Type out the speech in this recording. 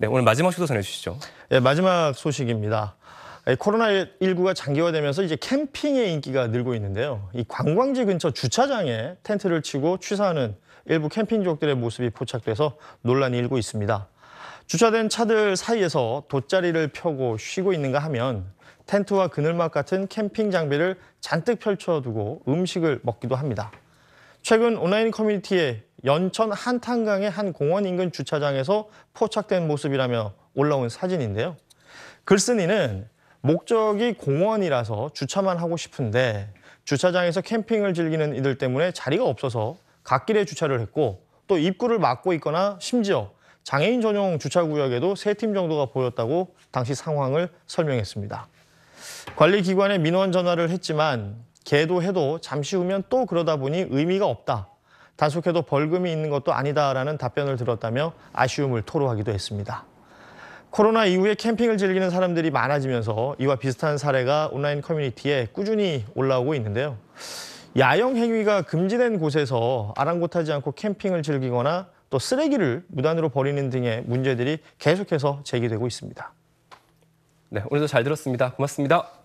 네, 오늘 마지막 소도 전해주시죠. 네, 마지막 소식입니다. 예, 코로나19가 장기화되면서 이제 캠핑의 인기가 늘고 있는데요. 이 관광지 근처 주차장에 텐트를 치고 취사하는 일부 캠핑족들의 모습이 포착돼서 논란이 일고 있습니다. 주차된 차들 사이에서 돗자리를 펴고 쉬고 있는가 하면 텐트와 그늘막 같은 캠핑 장비를 잔뜩 펼쳐두고 음식을 먹기도 합니다. 최근 온라인 커뮤니티에 연천 한탄강의 한 공원 인근 주차장에서 포착된 모습이라며 올라온 사진인데요. 글쓴이는 목적이 공원이라서 주차만 하고 싶은데 주차장에서 캠핑을 즐기는 이들 때문에 자리가 없어서 갓길에 주차를 했고 또 입구를 막고 있거나 심지어 장애인 전용 주차구역에도 세 팀 정도가 보였다고 당시 상황을 설명했습니다. 관리기관에 민원 전화를 했지만 개도 해도 잠시 후면 또 그러다 보니 의미가 없다. 단속해도 벌금이 있는 것도 아니다라는 답변을 들었다며 아쉬움을 토로하기도 했습니다. 코로나 이후에 캠핑을 즐기는 사람들이 많아지면서 이와 비슷한 사례가 온라인 커뮤니티에 꾸준히 올라오고 있는데요. 야영 행위가 금지된 곳에서 아랑곳하지 않고 캠핑을 즐기거나 또 쓰레기를 무단으로 버리는 등의 문제들이 계속해서 제기되고 있습니다. 네, 오늘도 잘 들었습니다. 고맙습니다.